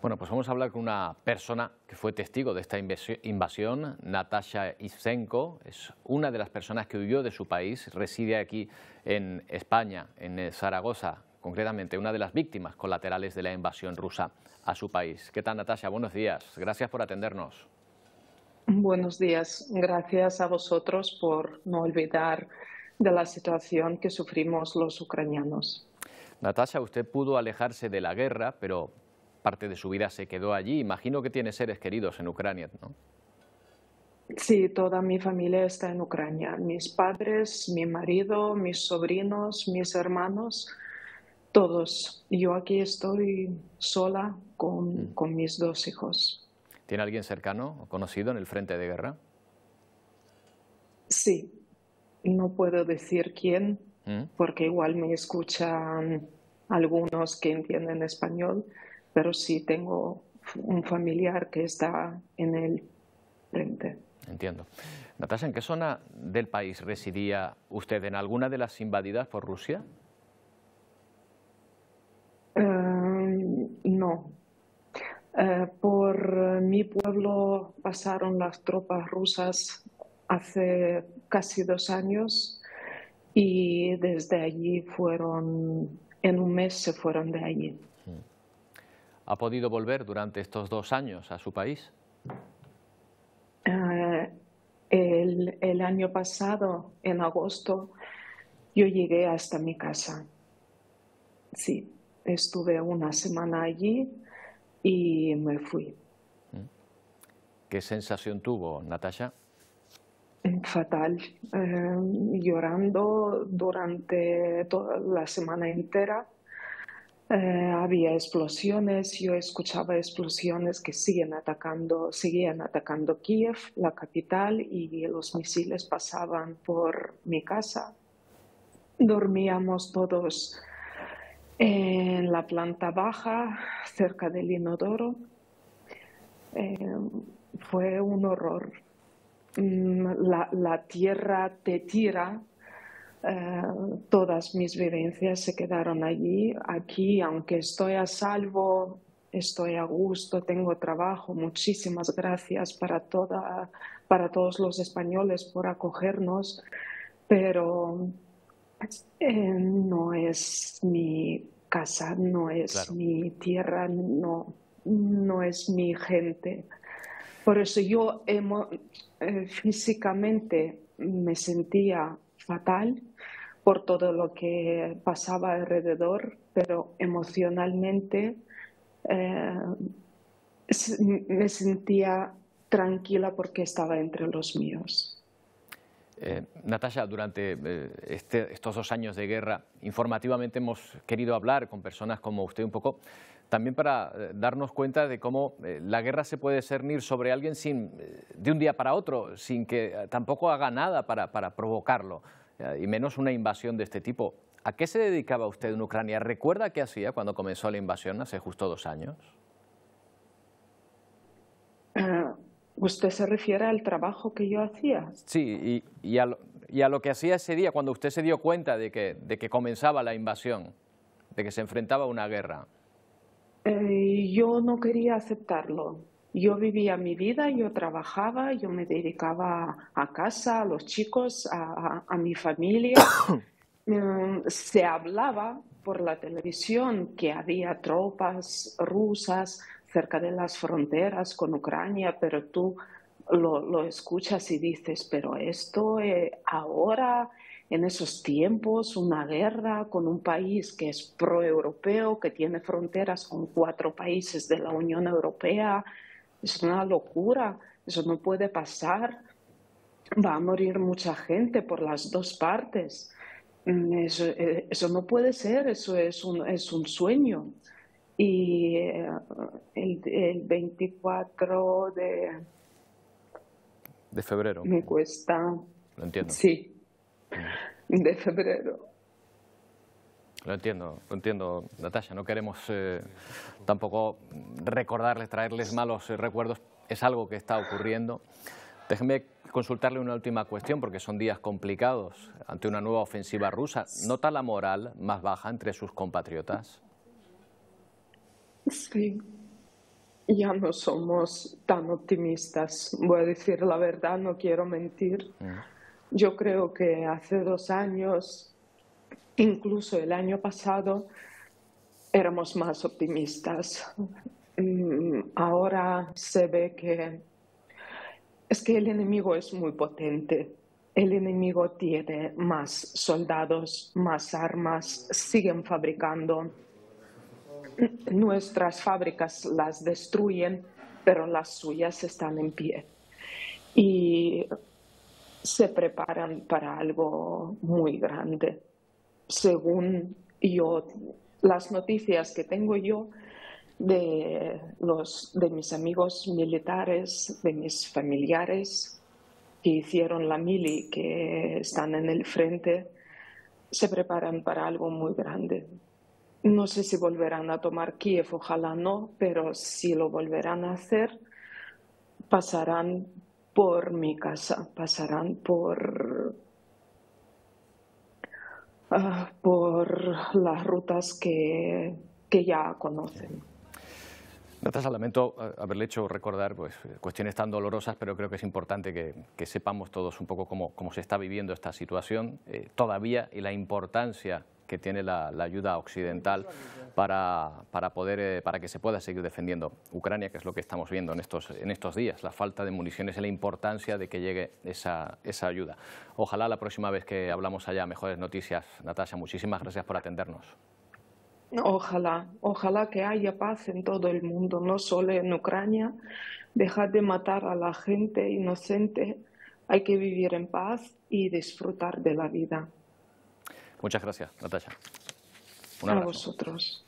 Bueno, pues vamos a hablar con una persona que fue testigo de esta invasión, Natasha Isenko, es una de las personas que huyó de su país, reside aquí en España, en Zaragoza, concretamente una de las víctimas colaterales de la invasión rusa a su país. ¿Qué tal, Natasha? Buenos días. Gracias por atendernos. Buenos días. Gracias a vosotros por no olvidar de la situación que sufrimos los ucranianos. Natasha, usted pudo alejarse de la guerra, pero parte de su vida se quedó allí. Imagino que tiene seres queridos en Ucrania, ¿no? Sí, toda mi familia está en Ucrania. Mis padres, mi marido, mis sobrinos, mis hermanos, todos. Yo aquí estoy sola con, mm. con mis dos hijos. ¿Tiene alguien cercano o conocido en el frente de guerra? Sí, no puedo decir quién, mm. porque igual me escuchan algunos que entienden español, pero sí tengo un familiar que está en el frente. Entiendo. Natasha, ¿en qué zona del país residía usted? ¿En alguna de las invadidas por Rusia? Eh, no. Eh, por mi pueblo pasaron las tropas rusas hace casi dos años y desde allí fueron, en un mes se fueron de allí. ¿Ha podido volver durante estos dos años a su país? Eh, el, el, año pasado, en agosto, yo llegué hasta mi casa. Sí, estuve una semana allí y me fui. ¿Qué sensación tuvo, Natasha? Fatal, eh, llorando durante toda la semana entera eh, había explosiones, yo escuchaba explosiones que siguen atacando, seguían atacando Kiev, la capital, y los misiles pasaban por mi casa. Dormíamos todos en la planta baja, cerca del inodoro. Eh, fue un horror. Mm, la tierra te tira eh, todas mis vivencias se quedaron allí. Aquí, aunque estoy a salvo, estoy a gusto, tengo trabajo. Muchísimas gracias para, toda, para todos los españoles por acogernos, pero eh, no es mi casa, no es mi tierra, no, no es mi gente. Por eso yo eh, físicamente me sentía fatal por todo lo que pasaba alrededor, pero emocionalmente eh, me sentía tranquila porque estaba entre los míos. Eh, Natasha, durante eh, este, estos dos años de guerra, informativamente hemos querido hablar con personas como usted un poco, también para darnos cuenta de cómo la guerra se puede cernir sobre alguien sin, de un día para otro, sin que tampoco haga nada para, para provocarlo y menos una invasión de este tipo. ¿A qué se dedicaba usted en Ucrania? ¿Recuerda qué hacía cuando comenzó la invasión hace justo dos años? Eh, ¿Usted se refiere al trabajo que yo hacía? Sí, y, a lo, que hacía ese día cuando usted se dio cuenta de que, de que comenzaba la invasión, de que se enfrentaba a una guerra. Eh, yo no quería aceptarlo. Yo vivía mi vida, yo trabajaba, yo me dedicaba a casa, a los chicos, a, mi familia. Mm, se hablaba por la televisión que había tropas rusas cerca de las fronteras con Ucrania, pero tú lo, escuchas y dices, pero esto eh, ahora, en esos tiempos, una guerra con un país que es proeuropeo, que tiene fronteras con cuatro países de la Unión Europea, es una locura, eso no puede pasar. Va a morir mucha gente por las dos partes. Mm, eh, eso, no puede ser, eso es un, es un sueño. Y eh, el, 24 de... De febrero. Me cuesta... Lo entiendo. Sí, mm. de febrero. Lo entiendo, lo entiendo, Natasha. No queremos eh, tampoco recordarles, traerles malos eh, recuerdos. Es algo que está ocurriendo. Déjeme consultarle una última cuestión, porque son días complicados ante una nueva ofensiva rusa. ¿Nota la moral más baja entre sus compatriotas? Sí, ya no somos tan optimistas. Voy a decir la verdad, no quiero mentir. Yo creo que hace dos años, incluso el año pasado, éramos más optimistas. Mm, ahora se ve que es que el enemigo es muy potente. El enemigo tiene más soldados, más armas, siguen fabricando. Nuestras fábricas las destruyen, pero las suyas están en pie. Y se preparan para algo muy grande. Según yo, las noticias que tengo yo de, los, de mis amigos militares, de mis familiares que hicieron la mili, que están en el frente, se preparan para algo muy grande. No sé si volverán a tomar Kiev, ojalá no, pero si lo volverán a hacer, pasarán por mi casa, pasarán por, ah, por las rutas que, que ya conocen. Natasha, lamento eh, haberle hecho recordar pues, cuestiones tan dolorosas, pero creo que es importante que, sepamos todos un poco cómo, cómo, se está viviendo esta situación eh, todavía y la importancia que tiene la, ayuda occidental para, para, poder, eh, para que se pueda seguir defendiendo Ucrania, que es lo que estamos viendo en estos, en estos días, la falta de municiones y la importancia de que llegue esa, esa ayuda. Ojalá la próxima vez que hablamos haya mejores noticias. Natasha, muchísimas gracias por atendernos. Ojalá, ojalá que haya paz en todo el mundo, no solo en Ucrania. Dejar de matar a la gente inocente. Hay que vivir en paz y disfrutar de la vida. Muchas gracias, Natasha. a vosotros.